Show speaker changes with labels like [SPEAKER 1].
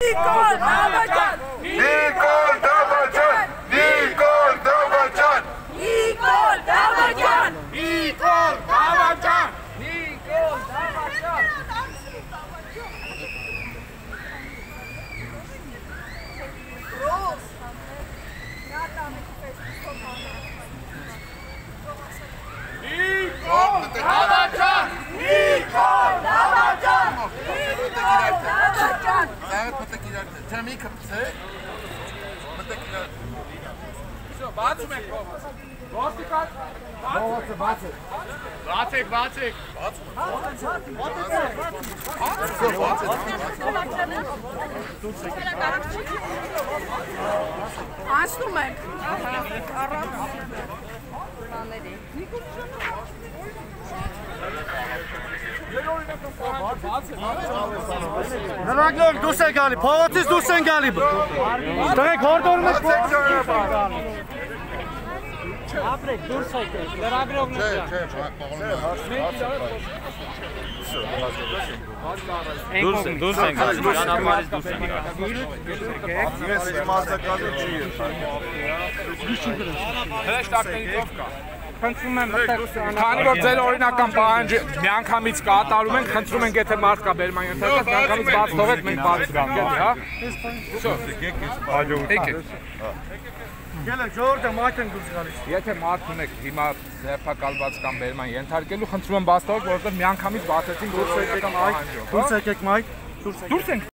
[SPEAKER 1] Nicole Damacan.
[SPEAKER 2] Nicole Damacan. Nicole Damacan.
[SPEAKER 1] Nicole Damacan.
[SPEAKER 2] Nicole Damacan.
[SPEAKER 1] Nicole Damacan.
[SPEAKER 2] Nicole թեմի
[SPEAKER 1] կպցե, մտեք իրար։ Սո,
[SPEAKER 2] բացում եք կողմը։ Գործիկան, բացեք, բացեք։ Բացեք,
[SPEAKER 3] բացեք։ Բացում եք,
[SPEAKER 2] բացեք։
[SPEAKER 3] Բացեք, բացեք։
[SPEAKER 1] Անցնում եք, առանց բաների։ Նիկոլ ժամանակ։
[SPEAKER 4] Նրանք դուրս են գալի, փողոցից դուրս են գալի։ Դրեք հորդորում եք
[SPEAKER 5] Ապրեք, դուրս եկեք, լրագրողներ
[SPEAKER 2] Չէ,
[SPEAKER 5] ջան։
[SPEAKER 2] չէ, պողոնում
[SPEAKER 5] Դուրս են, դուրս են գալիս, ճանապարհից դուրս են գալիս։
[SPEAKER 4] Ես իմաստակալի չի
[SPEAKER 3] Հեշտակների ով կա
[SPEAKER 5] խնդրում եմ մտեք
[SPEAKER 3] քանի որ ձեր օրինական պահանջը միանգամից կատարում ենք խնդրում ենք եթե մարդ կա բերման ենթարկած միանգամից բաց թողեք մենք բաց գանք հա վсё այո
[SPEAKER 4] Գելը ժողովուրդը մարդ են դուրս գալիս։
[SPEAKER 3] Եթե մարդ ունեք հիմա ձերբակալված կամ բերման ենթարկելու, խնդրում եմ բաց թողեք, որովհետև միանգամից բացեցին դուրս եկեք այ։
[SPEAKER 4] Դուրս եկեք մայք, դուրս եկեք։
[SPEAKER 3] Դուրս ենք